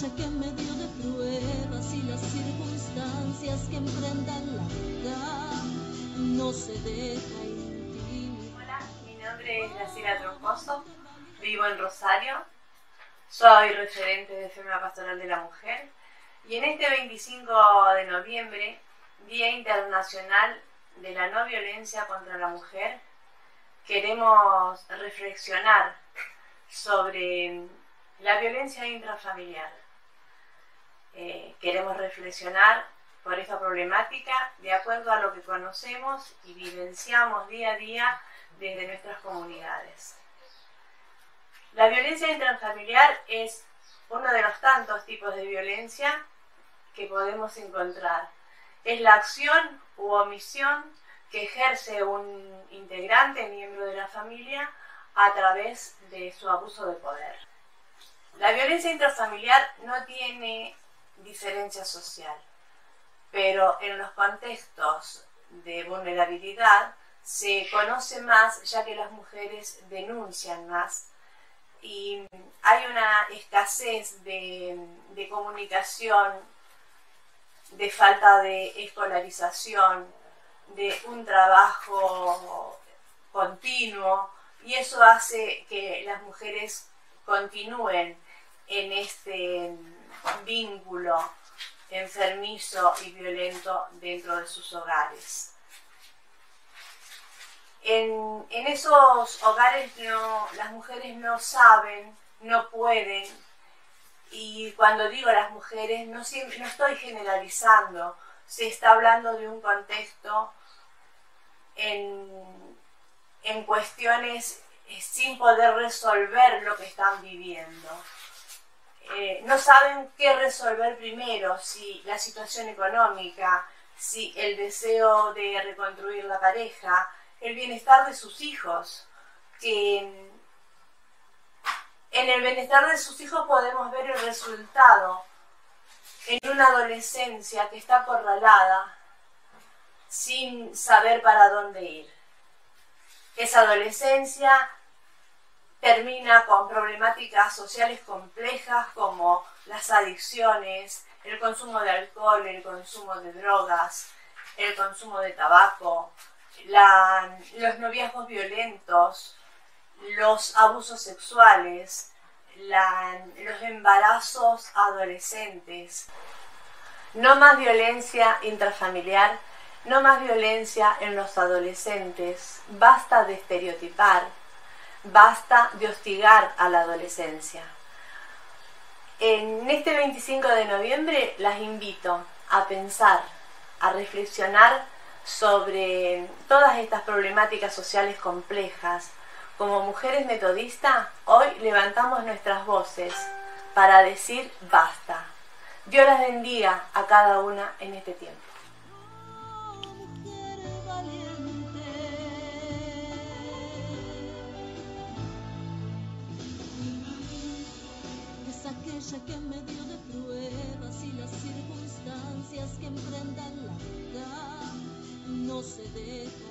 que en medio de pruebas y las circunstancias que enfrentan la vida no se deja intimidar. Hola, mi nombre es Graciela Troncoso, vivo en Rosario, soy referente de Enfermedad Pastoral de la Mujer y en este 25 de noviembre, Día Internacional de la No Violencia contra la Mujer, queremos reflexionar sobre la violencia intrafamiliar. Eh, queremos reflexionar por esta problemática de acuerdo a lo que conocemos y vivenciamos día a día desde nuestras comunidades. La violencia intrafamiliar es uno de los tantos tipos de violencia que podemos encontrar. Es la acción u omisión que ejerce un integrante, miembro de la familia, a través de su abuso de poder. La violencia intrafamiliar no tiene diferencia social, pero en los contextos de vulnerabilidad se conoce más ya que las mujeres denuncian más. Y hay una escasez de, de comunicación, de falta de escolarización, de un trabajo continuo. Y eso hace que las mujeres continúen en este vínculo enfermizo y violento dentro de sus hogares. En, esos hogares no, las mujeres no saben, no pueden, y cuando digo las mujeres no, no estoy generalizando, se está hablando de un contexto en, en cuestiones eh, sin poder resolver lo que están viviendo. Eh, no saben qué resolver primero, si la situación económica, si el deseo de reconstruir la pareja, el bienestar de sus hijos, que en el bienestar de sus hijos podemos ver el resultado en una adolescencia que está acorralada sin saber para dónde ir. Esa adolescencia termina con problemáticas sociales complejas como las adicciones, el consumo de alcohol, el consumo de drogas, el consumo de tabaco, los noviazgos violentos, los abusos sexuales, los embarazos adolescentes. No más violencia intrafamiliar, no más violencia en los adolescentes, basta de estereotipar, Basta de hostigar a la adolescencia. En este 25 de noviembre las invito a pensar, a reflexionar sobre todas estas problemáticas sociales complejas. Como mujeres metodistas, hoy levantamos nuestras voces para decir basta. Dios las bendiga a cada una en este tiempo. Que en medio de pruebas y las circunstancias que enfrentan la vida no se deja